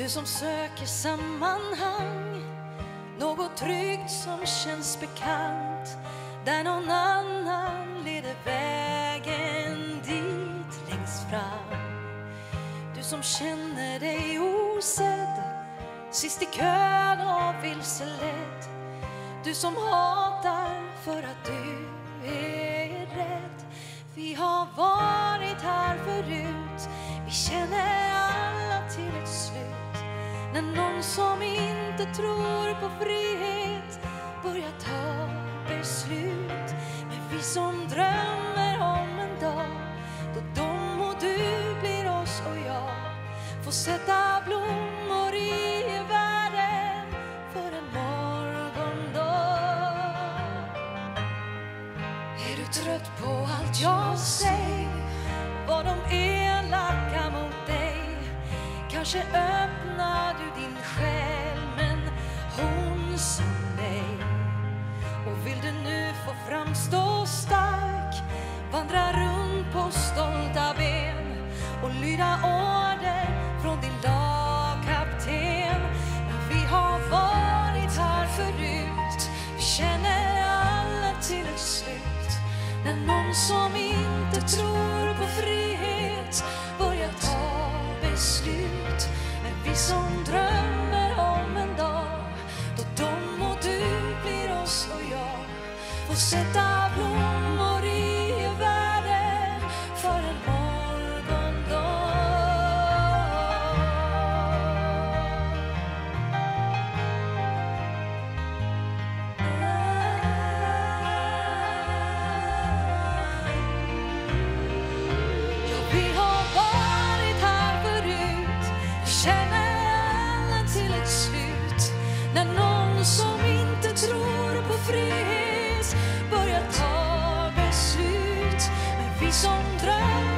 Du som söker sammanhang. Något tryggt som känns bekant. Där någon annan leder vägen dit längst fram. Du som känner dig osedd. Sist i kön och vilseledd Du som hatar för att du är rädd. Vi har varit här förut. Vi De som inte tror på frihet börjar ta beslut Men vi som drömmer om en dag då de och du blir oss och jag får sätta blommor i världen för en morgondag Är du trött på allt jag säger? Var de elaka mot dig? Kanske öppnar du din själ men hon sa nej och vill du nu få framstå stark Vandra runt på stolta ben och lyda order från din lagkapten. Men vi har varit här förut Vi känner alla till ett slut. När någon som inte tror på frihet börjar ta beslut vi som drömmer om en dag. Då de och du blir oss och jag. Får sätta blommor i världen för en morgondag. Ja, vi har varit här förut. Vi känner till ett slut. När någon som inte tror på frihet börjar ta beslut. Men vi som drömmer